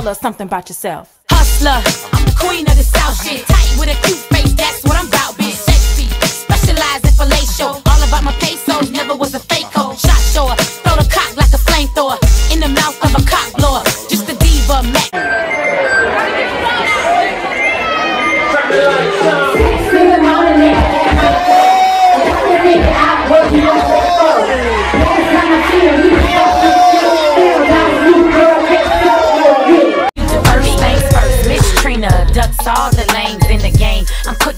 tell us something about yourself. Hustler, I'm the queen of the South shit. Tight with a cute face, that's what I'm about, bitch. Sexy, specialize in fellatio. All about my pesos, never was a fake hoe. Shot shower, throw the cock like a flamethrower. In the mouth of a cock blower, just a diva, Mac.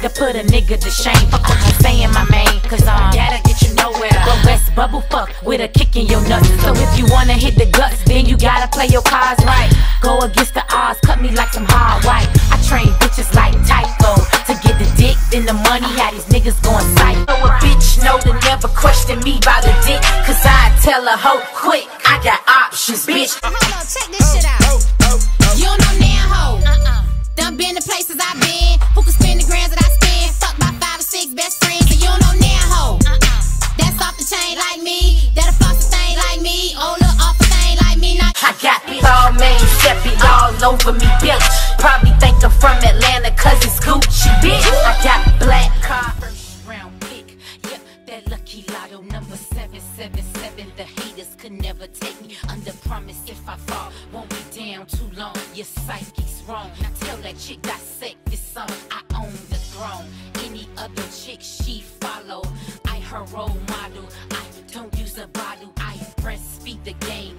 I'm to put a nigga to shame. Fuck what you saying, my man, cause um, that'll get you nowhere. Go west bubble fuck with a kick in your nuts. So if you wanna hit the guts, then you gotta play your cards right. Go against the odds, cut me like some hard white. I train bitches like Tycho to get the dick, then the money. How these niggas going psycho. So a bitch know to never question me by the dick, cause I tell a hoe quick. I got options, bitch. Hold on, check this shit out. I got it all made, Giuseppe all over me, bitch. Probably think I'm from Atlanta, cause it's Gucci, bitch. I got black car, first round pick. Yep, that lucky lotto number 777. The haters could never take me under promise if I fall. Won't be down too long, your psyche's wrong. Now tell that chick dissect this song. I own the throne. Any other chick she follow, I her role model. I don't use a bottle, I breastfeed the game.